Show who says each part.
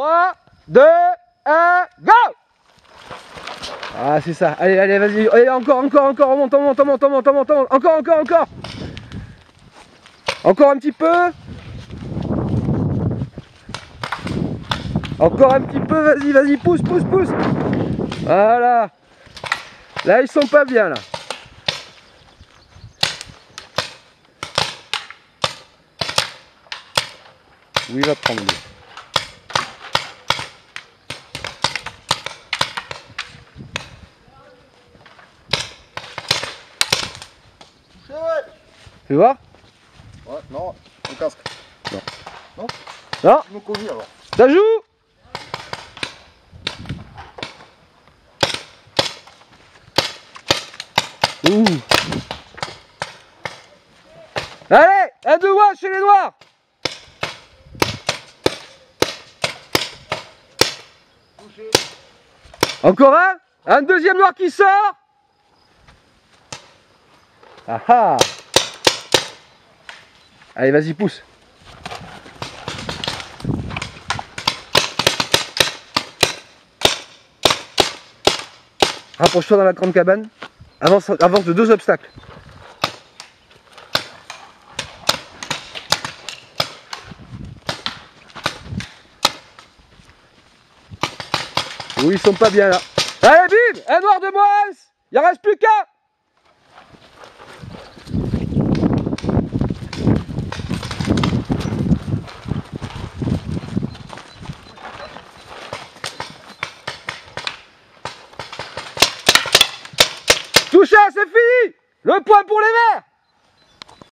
Speaker 1: 3, 2, 1, go! Ah c'est ça, allez, allez, vas-y, allez, encore, encore, encore, on monte, on monte, on monte, on monte, on monte, on monte, encore, encore, encore. Encore un petit peu. Encore un petit peu, vas-y, vas-y, pousse, pousse, pousse. Voilà. Là, ils sont pas bien, là. Où il va prendre Tu vois
Speaker 2: Ouais, non, mon casque.
Speaker 1: Non.
Speaker 2: Non
Speaker 1: Non
Speaker 2: Mon Covid alors.
Speaker 1: Ça joue Ouh Allez Un deux doigts chez les noirs Encore un Un deuxième noir qui sort Ah ah Allez vas-y pousse Rapproche-toi dans la grande cabane. Avance, avance de deux obstacles. Oui, ils sont pas bien là. Allez, bim Un noir de moins Il en reste plus qu'un Toucha, c'est fini. Le point pour les verts